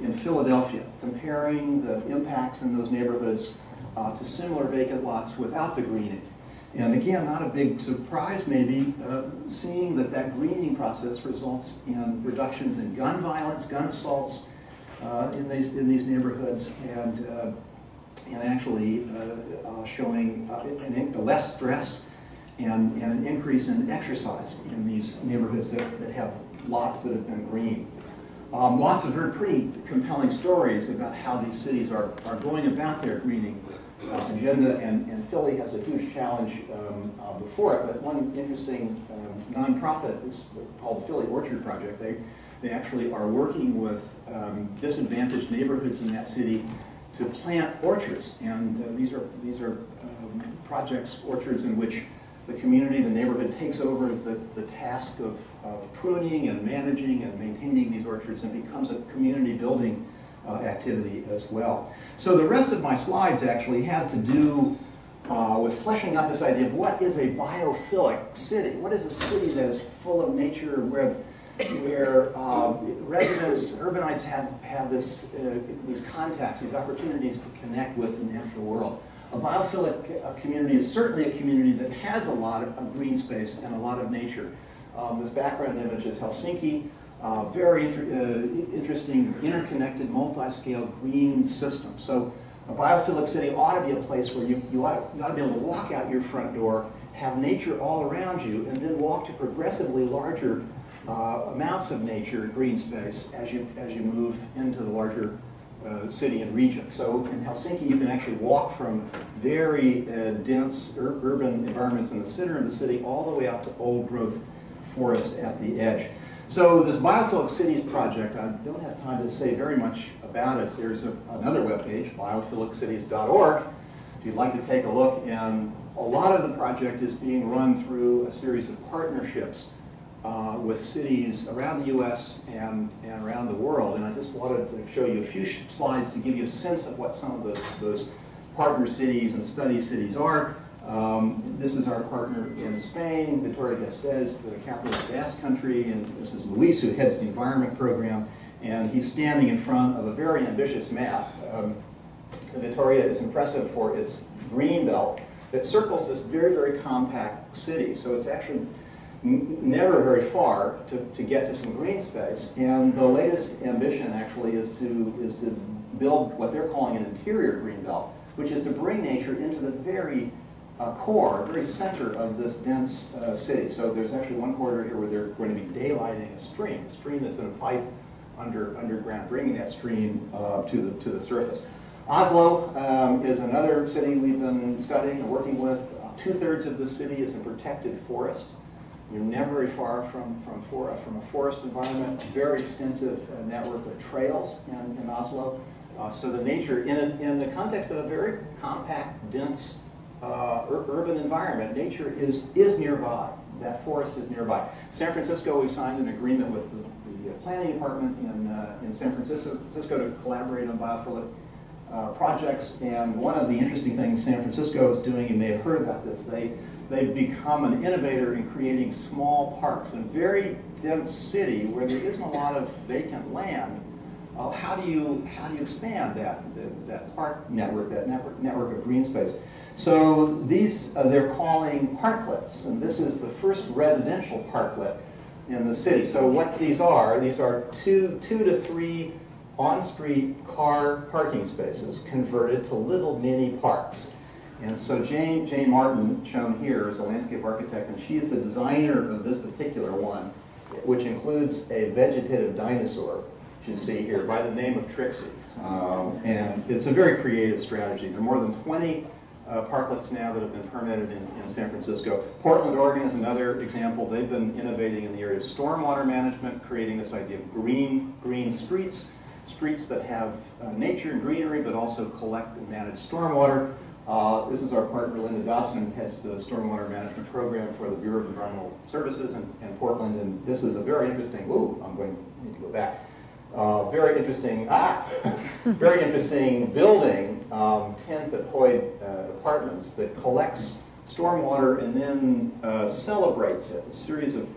in Philadelphia, comparing the impacts in those neighborhoods uh, to similar vacant lots without the greening. And again, not a big surprise maybe, uh, seeing that that greening process results in reductions in gun violence, gun assaults uh, in, these, in these neighborhoods, and, uh, and actually uh, uh, showing uh, an, less stress and, and an increase in exercise in these neighborhoods that, that have lots that have been green. Um, lots of very pretty compelling stories about how these cities are, are going about their greening agenda, and, and Philly has a huge challenge um, uh, before it. But one interesting um, nonprofit is called Philly Orchard Project. They, they actually are working with um, disadvantaged neighborhoods in that city to plant orchards. And uh, these are, these are um, projects, orchards in which the community, the neighborhood takes over the, the task of, of pruning and managing and maintaining these orchards and becomes a community building uh, activity as well. So the rest of my slides actually have to do uh, with fleshing out this idea of what is a biophilic city? What is a city that is full of nature where, where uh, residents, urbanites have, have this, uh, these contacts, these opportunities to connect with the natural world. A biophilic uh, community is certainly a community that has a lot of, of green space and a lot of nature. Um, this background image is Helsinki. Uh, very inter uh, interesting, interconnected, multi-scale green system. So a biophilic city ought to be a place where you, you, ought to, you ought to be able to walk out your front door, have nature all around you, and then walk to progressively larger uh, amounts of nature, green space, as you, as you move into the larger uh, city and region. So in Helsinki, you can actually walk from very uh, dense ur- urban environments in the center of the city all the way out to old growth forest at the edge. So this Biophilic Cities project, I don't have time to say very much about it. There's a, another webpage, biophiliccitiesorg if you'd like to take a look. And a lot of the project is being run through a series of partnerships uh, with cities around the U.S. And, and around the world. And I just wanted to show you a few slides to give you a sense of what some of those, those partner cities and study cities are. Um, this is our partner in Spain, Vitoria-Gasteiz, the capital of the Basque Country, and this is Luis, who heads the environment program, and he's standing in front of a very ambitious map. Um, is impressive for its green belt that circles this very, very compact city. So it's actually never very far to, to get to some green space. And the latest ambition actually is to, is to build what they're calling an interior green belt, which is to bring nature into the very uh, core, very center of this dense uh, city. So there's actually one corridor here where they're going to be daylighting a stream, a stream that's in a pipe under, underground, bringing that stream uh, to, the, to the surface. Oslo um, is another city we've been studying and working with. Uh, Two-thirds of the city is a protected forest. You're never very far from, from, for, from a forest environment, very extensive uh, network of trails in, in Oslo. Uh, so the nature, in, a, in the context of a very compact, dense uh, ur- urban environment, nature is, is nearby. That forest is nearby. San Francisco, we signed an agreement with the, the planning department in, uh, in San Francisco, Francisco to collaborate on biophilic uh, projects. And one of the interesting things San Francisco is doing, you may have heard about this, they, they've become an innovator in creating small parks a very dense city where there isn't a lot of vacant land. Uh, how do you how do you expand that that, that park network, that network network of green space? So these uh, they're calling parklets, and this is the first residential parklet in the city. So what these are, these are two two to three on-street car parking spaces converted to little mini parks. And so Jane, Jane Martin, shown here, is a landscape architect, and she is the designer of this particular one, which includes a vegetative dinosaur, you see here, by the name of Trixie. Um, and it's a very creative strategy. There are more than 20 uh, parklets now that have been permitted in, in San Francisco. Portland, Oregon is another example. They've been innovating in the area of stormwater management, creating this idea of green, green streets, streets that have uh, nature and greenery, but also collect and manage stormwater. Uh, this is our partner, Linda Dobson, heads the stormwater management program for the Bureau of Environmental Services in, in Portland. And this is a very interesting, ooh, I'm going need to go back. Uh, very interesting, ah, very interesting building, um, 10th at Hoyt uh, Apartments, that collects stormwater and then uh, celebrates it. A series of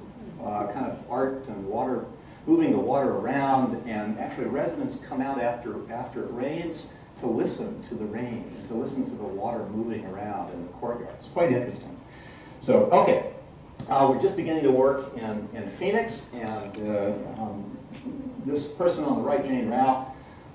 uh, kind of art and water, moving the water around, and actually residents come out after, after it rains to listen to the rain, to listen to the water moving around in the courtyard. It's quite interesting. So, okay, uh, we're just beginning to work in, in Phoenix, and uh, um, this person on the right, Jane Rau,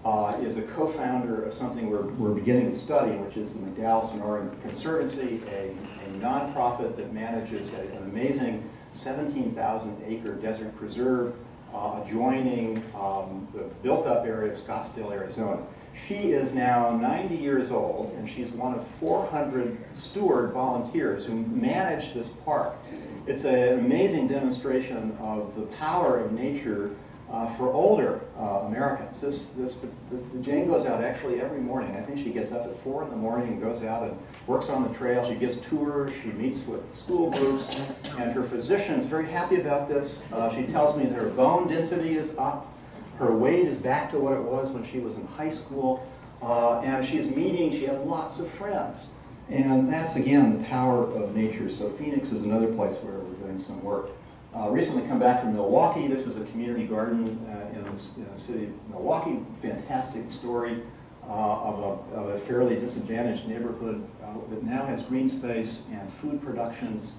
uh, is a co-founder of something we're, we're beginning to study, which is the McDowell Sonoran Conservancy, a, a nonprofit that manages a, an amazing 17,000 acre desert preserve uh, adjoining um, the built-up area of Scottsdale, Arizona. She is now 90 years old, and she's one of 400 steward volunteers who manage this park. It's an amazing demonstration of the power of nature uh, for older uh, Americans. This, this, the, the Jane goes out actually every morning. I think she gets up at 4 in the morning and goes out and works on the trail. She gives tours, she meets with school groups, and her physician is very happy about this. Uh, she tells me that her bone density is up, her weight is back to what it was when she was in high school, uh, and she's meeting, she has lots of friends. And that's, again, the power of nature. So Phoenix is another place where we're doing some work. Uh, recently come back from Milwaukee. This is a community garden uh, in, the, in, the, city of Milwaukee. Fantastic story uh, of, a, of, a, fairly disadvantaged neighborhood uh, that now has green space and food productions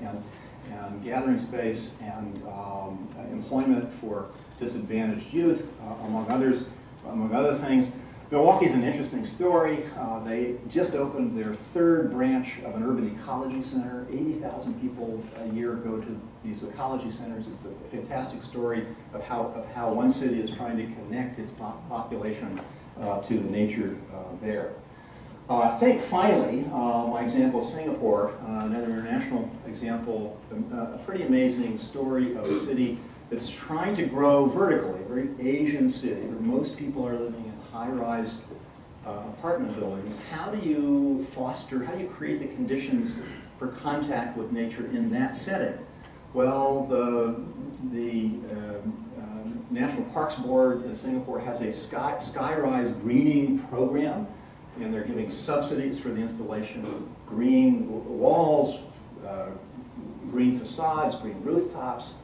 and, and, gathering space and um, employment for disadvantaged youth, among others, among other things. Milwaukee's an interesting story. Uh, they just opened their third branch of an urban ecology center. 80,000 people a year go to these ecology centers. It's a fantastic story of how, of how one city is trying to connect its po- population uh, to the nature uh, there. Uh, I think finally, uh, my example of Singapore, uh, another international example, um, a pretty amazing story of a city that's trying to grow vertically, a very Asian city where most people are living in high-rise uh, apartment buildings. How do you foster, how do you create the conditions for contact with nature in that setting? Well, the, the um, um, National Parks Board in Singapore has a sky, skyrise greening program, and they're giving subsidies for the installation of green walls, uh, green facades, green rooftops,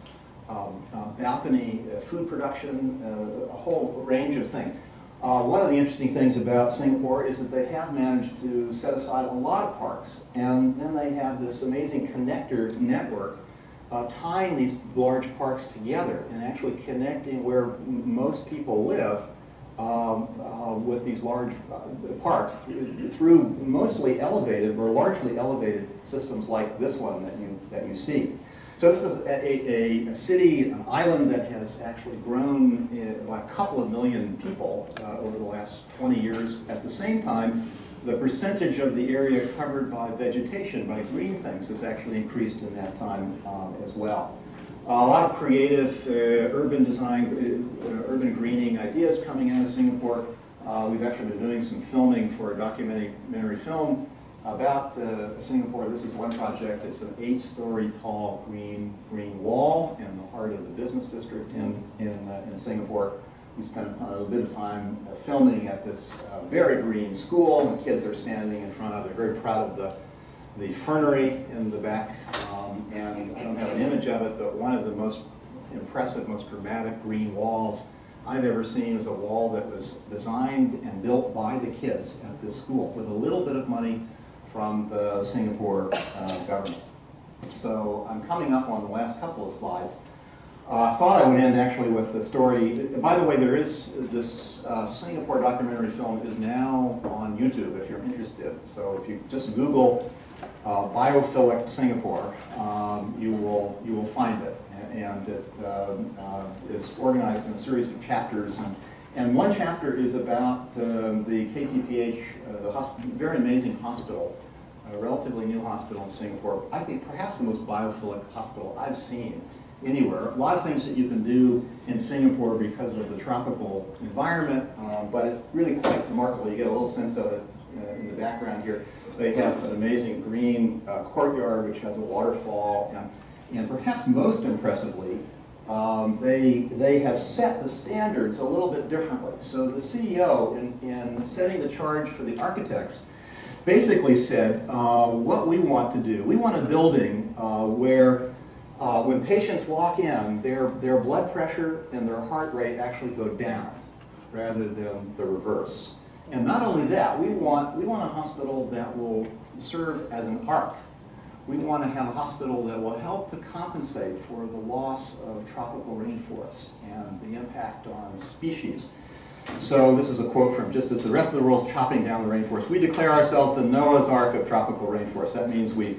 um, uh, balcony, uh, food production, uh, a whole range of things. Uh, one of the interesting things about Singapore is that they have managed to set aside a lot of parks, and then they have this amazing connector network uh, tying these large parks together and actually connecting where most people live um, uh, with these large uh, parks through, through mostly elevated or largely elevated systems like this one that you, that you see. So this is a, a, a city, an island that has actually grown uh, by a couple of million people uh, over the last 20 years. At the same time, the percentage of the area covered by vegetation, by green things, has actually increased in that time um, as well. a lot of creative uh, urban design, uh, urban greening ideas coming out of Singapore. We've actually been doing some filming for a documentary film about uh, Singapore. This is one project. It's an eight-story tall green green wall in the heart of the business district in in, uh, in Singapore. We spent a little bit of time uh, filming at this uh, very green school. The kids are standing in front of. They're very proud of the the fernery in the back. Um, and I don't have an image of it, but one of the most impressive, most dramatic green walls I've ever seen is a wall that was designed and built by the kids at this school with a little bit of money from the Singapore uh, government. So I'm coming up on the last couple of slides. Uh, I thought I would end actually with the story. By the way, there is this uh, Singapore documentary film is now on YouTube if you're interested. So if you just Google uh, biophilic Singapore, um, you will you will find it, and it um, uh, is organized in a series of chapters. And, and one chapter is about um, the KTPH, uh, the very amazing hospital, a relatively new hospital in Singapore. I think perhaps the most biophilic hospital I've seen anywhere. A lot of things that you can do in Singapore because of the tropical environment, um, but it's really quite remarkable. You get a little sense of it uh, in the background here. They have an amazing green uh, courtyard which has a waterfall, and, and perhaps most impressively, um, they, they have set the standards a little bit differently. So the CEO, in, in setting the charge for the architects, basically said, uh, what we want to do, we want a building uh, where uh, when patients walk in, their, their blood pressure and their heart rate actually go down rather than the reverse. And not only that, we want, we want a hospital that will serve as an ark. We want to have a hospital that will help to compensate for the loss of tropical rainforest and the impact on species. So this is a quote from just as the rest of the world's chopping down the rainforest, we declare ourselves the Noah's Ark of tropical rainforest. That means we,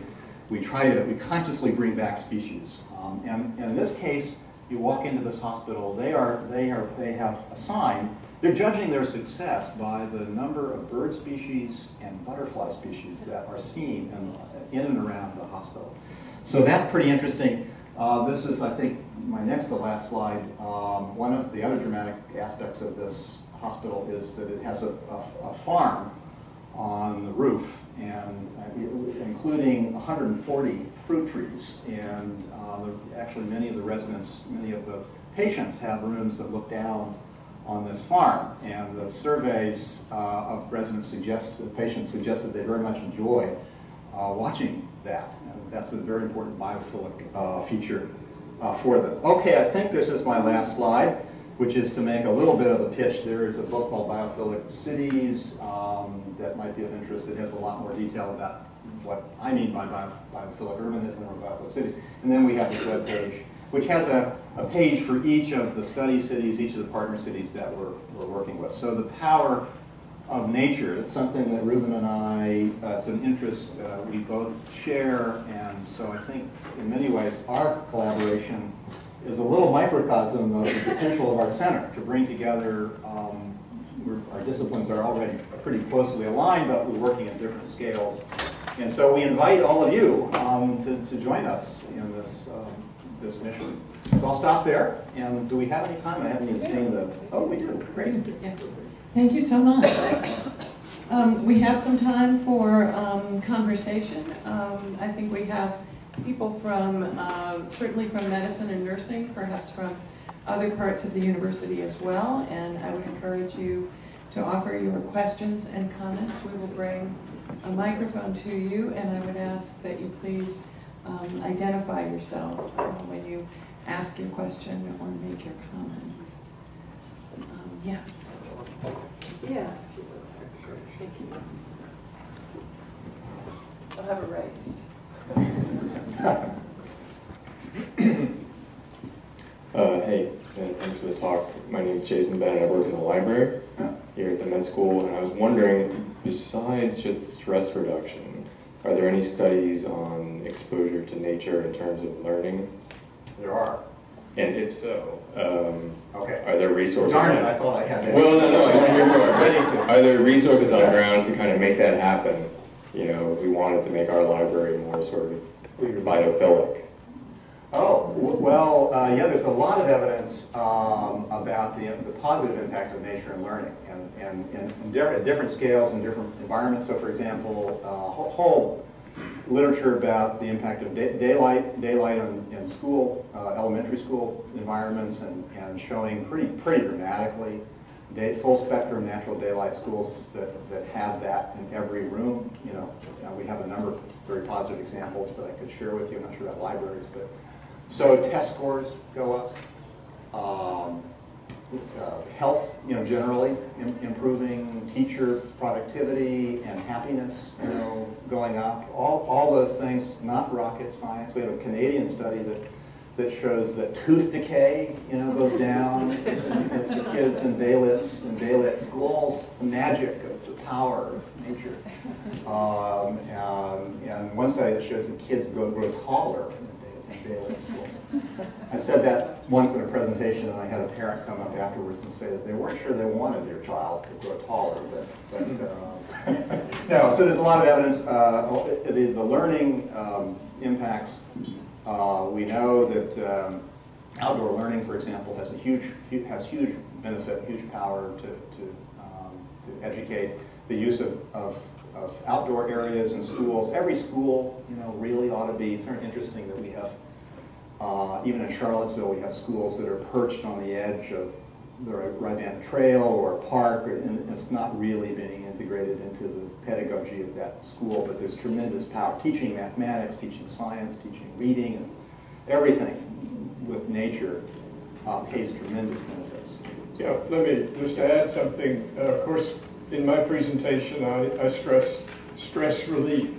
we try to, we consciously bring back species. Um, and, and in this case, you walk into this hospital, they are, they are, they have assigned, they're judging their success by the number of bird species and butterfly species that are seen in, in and around the hospital. So that's pretty interesting. Uh, this is, I think, my next to last slide. Um, one of the other dramatic aspects of this hospital is that it has a, a, a farm on the roof, and uh, including 140 fruit trees. And uh, actually, many of the residents, many of the patients have rooms that look down on this farm. And the surveys uh, of residents suggest, the patients suggest that they very much enjoy watching that. And that's a very important biophilic uh, feature uh, for them. Okay, I think this is my last slide, which is to make a little bit of a pitch. There is a book called Biophilic Cities um, that might be of interest. It has a lot more detail about what I mean by bio, biophilic urbanism or biophilic cities. And then we have this web page, which has a, a page for each of the study cities, each of the partner cities that we're, we're working with. So the power of nature. It's something that Reuben and I, uh, it's an interest uh, we both share, and so I think in many ways our collaboration is a little microcosm of the potential of our center to bring together, um, our disciplines are already pretty closely aligned, but we're working at different scales. And so we invite all of you um, to, to join us in this, um, this mission. So I'll stop there, and do we have any time? I haven't even seen the, oh, we do, great. Thank you so much. Um, We have some time for um, conversation. Um, I think we have people from, uh, certainly from medicine and nursing, perhaps from other parts of the university as well, and I would encourage you to offer your questions and comments. We will bring a microphone to you, and I would ask that you please um, identify yourself uh, when you ask your question or make your comment. Um, Yes. Yeah. Thank you. I'll have a raised. Uh, hey, thanks for the talk. My name is Jason Bennett. I work in the library here at the med school, and I was wondering, besides just stress reduction, are there any studies on exposure to nature in terms of learning? There are. And if so, um, Okay. are there resources? Darn it, on- I thought I had that. Well, no, no, I want to hear more. Ready to. Are there resources on grounds to kind of make that happen? You know, if we wanted to make our library more sort of biophilic. Oh, w- well, uh, yeah, there's a lot of evidence um, about the, the positive impact of nature and learning, and, and, and in different, at different scales and different environments. So, for example, uh, whole literature about the impact of da- daylight, daylight in, in school, uh, elementary school environments, and, and showing pretty, pretty dramatically day, full spectrum natural daylight schools that, that have that in every room. You know, uh, we have a number of very positive examples that I could share with you. I'm not sure about libraries, but so test scores go up. Um, uh, health, you know, generally im- improving, teacher productivity and happiness, you know, going up. All, all those things, not rocket science. We have a Canadian study that, that shows that tooth decay, you know, goes down in kids in Baylitz, in daylit schools. The magic of the power of nature. Um, and, and one study that shows that kids grow, grow taller in Bay- schools. I said that once in a presentation, and I had a parent come up afterwards and say that they weren't sure they wanted their child to grow taller, but, but uh, no. So there's a lot of evidence. Uh, the, the learning um, impacts. Uh, we know that um, outdoor learning, for example, has a huge has huge benefit, huge power to to, um, to educate. The use of, of of outdoor areas and schools. Every school, you know, really ought to be, it's very interesting that we have, uh, even in Charlottesville, we have schools that are perched on the edge of the down trail or a park, and it's not really being integrated into the pedagogy of that school, but there's tremendous power. Teaching mathematics, teaching science, teaching reading, and everything with nature uh, pays tremendous benefits. Yeah, let me just add something. Uh, Of course, in my presentation, I I stress stress relief.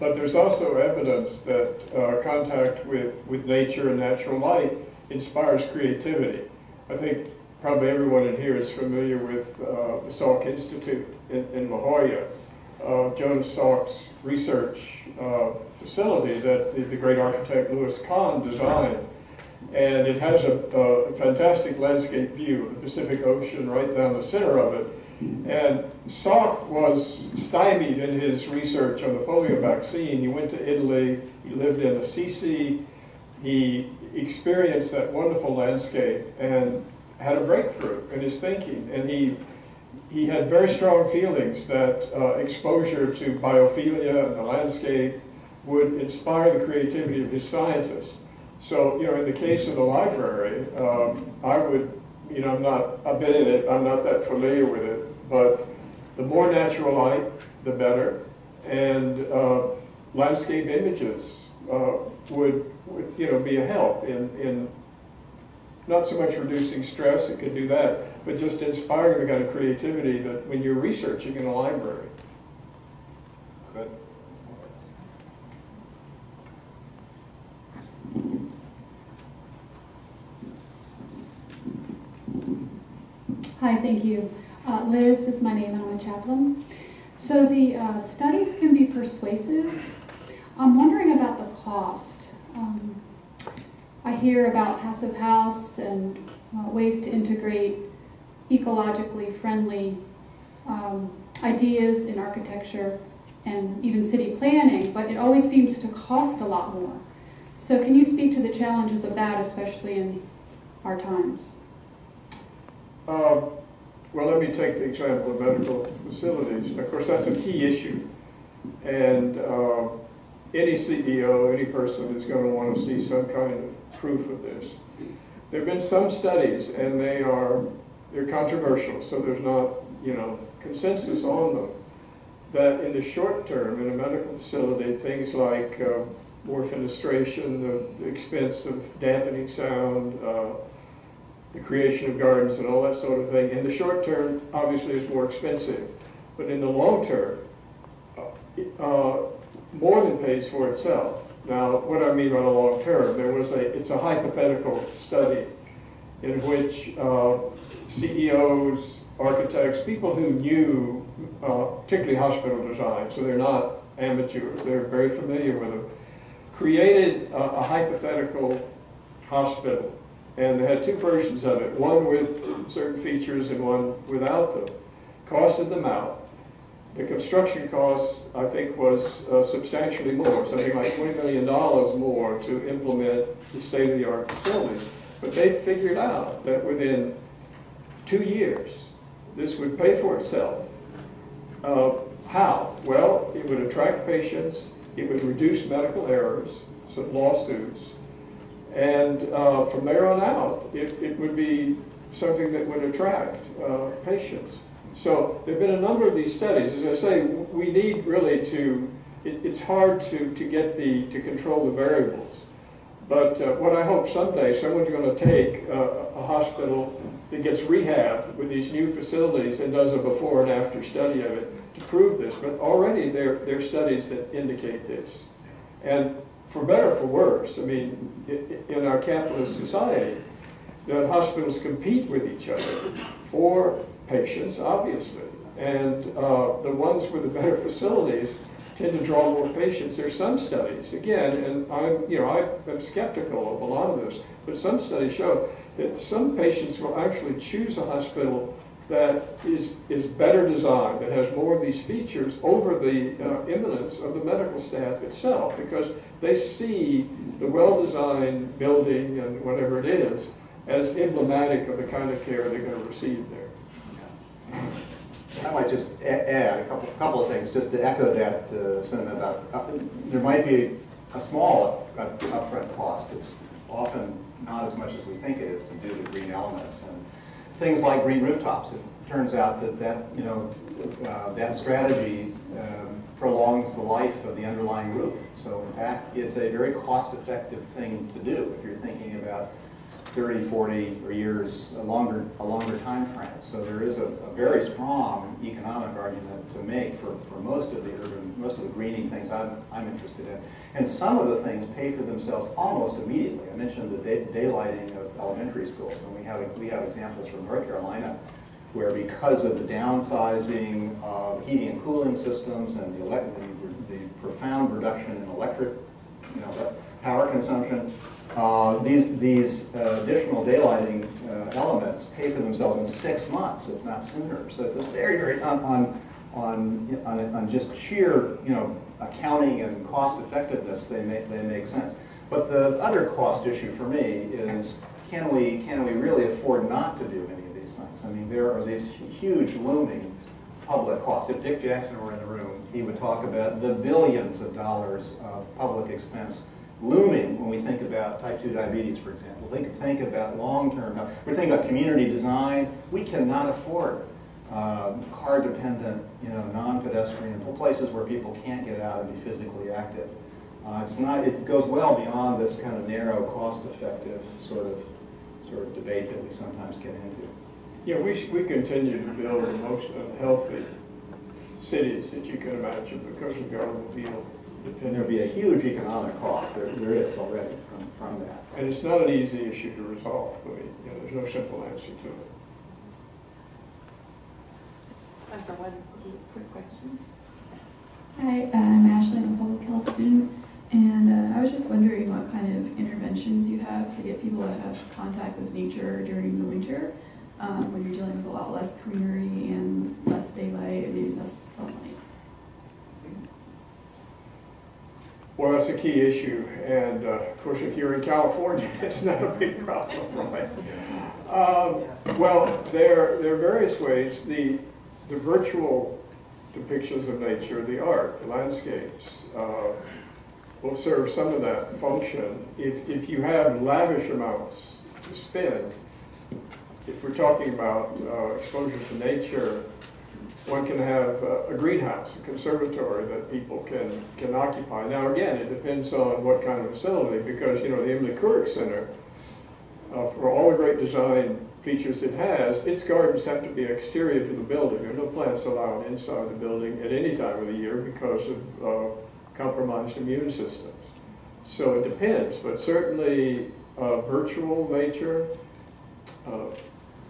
But there's also evidence that uh, contact with, with nature and natural light inspires creativity. I think probably everyone in here is familiar with uh, the Salk Institute in, in La Jolla. Uh, Salk's research uh, facility that the, the great architect Louis Kahn designed. And it has a, a fantastic landscape view of the Pacific Ocean right down the center of it. And Salk was stymied in his research on the polio vaccine. He went to Italy, he lived in Assisi, he experienced that wonderful landscape and had a breakthrough in his thinking. And he, he had very strong feelings that uh, exposure to biophilia and the landscape would inspire the creativity of his scientists. So, you know, in the case of the library, um, I would, you know, I'm not, I've been in it, I'm not that familiar with it, but the more natural light, the better. And uh, landscape images uh, would, would, you know, be a help in, in not so much reducing stress, it could do that, but just inspiring the kind of creativity that when you're researching in a library. Good. Hi, thank you. Uh, Liz is my name and I'm a chaplain. So the uh, studies can be persuasive. I'm wondering about the cost. Um, I hear about passive house and uh, ways to integrate ecologically friendly um, ideas in architecture and even city planning, but it always seems to cost a lot more. So can you speak to the challenges of that, especially in our times? Um, Well, let me take the example of medical facilities. Of course, that's a key issue. And uh, any CEO, any person is going to want to see some kind of proof of this. There have been some studies, and they are, they're controversial, so there's not, you know, consensus on them, that in the short term, in a medical facility, things like uh, more fenestration, the the expense of dampening sound, uh, the creation of gardens and all that sort of thing, in the short term, obviously is more expensive. But in the long term, uh, uh, more than pays for itself. Now, what I mean by the long term, there was a, it's a hypothetical study in which uh, CEOs, architects, people who knew, uh, particularly hospital design, so they're not amateurs, they're very familiar with them, created a, a hypothetical hospital. And they had two versions of it, one with certain features and one without them. Costed them out. The construction cost, I think, was uh, substantially more, something like $20 million more to implement the state-of-the-art facilities. But they figured out that within two years, this would pay for itself. Uh, How? Well, it would attract patients, it would reduce medical errors, so lawsuits, and uh, from there on out, it, it would be something that would attract uh, patients. So there have been a number of these studies. As I say, we need really to, it, it's hard to, to get the, to control the variables. But uh, what I hope someday, someone's going to take uh, a hospital that gets rehabbed with these new facilities and does a before and after study of it to prove this. But already there, there are studies that indicate this. And for better or for worse, I mean, in our capitalist society, that hospitals compete with each other for patients, obviously. And uh, the ones with the better facilities tend to draw more patients. There's some studies, again, and I'm, you know, I'm skeptical of a lot of this, but some studies show that some patients will actually choose a hospital that is, is better designed, that has more of these features over the uh, imminence of the medical staff itself, because they see the well-designed building and whatever it is as emblematic of the kind of care they're going to receive there. I might just add a couple, couple of things, just to echo that uh, sentiment about, uh, there might be a small up- upfront cost. It's often not as much as we think it is to do the green elements. And things like green rooftops, it turns out that that, you know, uh, that strategy um, prolongs the life of the underlying roof. So in fact, it's a very cost-effective thing to do if you're thinking about 30, 40 or years, a longer, a longer time frame. So there is a, a very strong economic argument to make for, for most of the urban, most of the greening things I'm, I'm interested in. And some of the things pay for themselves almost immediately. I mentioned the day, daylighting of elementary schools, and we have, we have examples from North Carolina where because of the downsizing of heating and cooling systems and the, the, the profound reduction in electric, you know, power consumption, uh, these, these uh, additional daylighting uh, elements pay for themselves in six months, if not sooner. So it's a very, very, on, on, on, on just sheer, you know, accounting and cost effectiveness, they make, they make sense. But the other cost issue for me is, can we, can we really afford not to do any of these things? I mean, there are these huge looming public costs. If Dick Jackson were in the room, he would talk about the billions of dollars of public expense looming when we think about type 2 diabetes, for example. Think, think about long-term. We're thinking about community design. We cannot afford um, car-dependent, you know, non-pedestrian places where people can't get out and be physically active. Uh, it's not. It goes well beyond this kind of narrow, cost-effective sort of sort of debate that we sometimes get into. Yeah, we, we continue to build the most unhealthy cities that you can imagine because of the automobile And there'll be a huge economic cost. There, there is already from, from that. And it's not an easy issue to resolve. I mean, you know, there's no simple answer to it. Time for one quick question. Hi, I'm Ashley. I'm a public health student, and uh, I was just wondering what kind of interventions you have to get people to have contact with nature during the winter, um, when you're dealing with a lot less greenery and less daylight and maybe less sunlight. Well, that's a key issue, and uh, of course, if you're in California, it's not a big problem, right? Um, Well, there, there are various ways. The, the virtual depictions of nature, the art, the landscapes, uh, will serve some of that function. If, if you have lavish amounts to spend, if we're talking about uh, exposure to nature, one can have uh, a greenhouse, a conservatory that people can, can occupy. Now, again, it depends on what kind of facility, because, you know, the Emily Couric Center, uh, for all the great design features it has, its gardens have to be exterior to the building. There are no plants allowed inside the building at any time of the year because of uh, compromised immune systems. So it depends, but certainly uh, virtual nature, uh,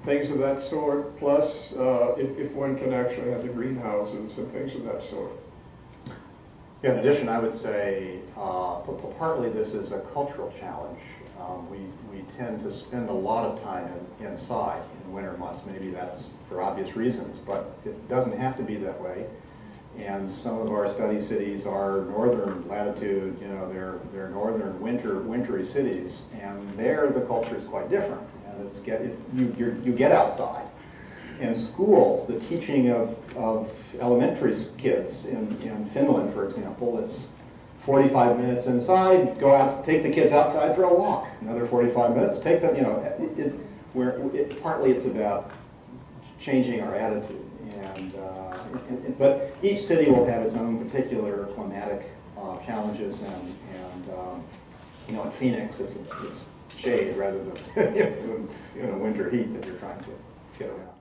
things of that sort, plus uh, if, if one can actually have the greenhouses and things of that sort. In addition, I would say, uh, partly this is a cultural challenge. Um, We, we tend to spend a lot of time in- inside in winter months. Maybe that's for obvious reasons, but it doesn't have to be that way. And some of our study cities are northern latitude, you know, they're, they're northern winter, wintry cities, and there the culture is quite different. And it's get, it- you, you're- you get outside. And schools, the teaching of, of elementary kids in, in Finland, for example, it's 45 minutes inside, go out, take the kids outside for a walk. Another 45 minutes, take them, you know, it, it, where, it, partly it's about changing our attitude. And, uh, and- and- but each city will have its own particular climatic uh, challenges and, and, um, you know, in Phoenix, it's, it's shade rather than, you know, winter heat that you're trying to get around.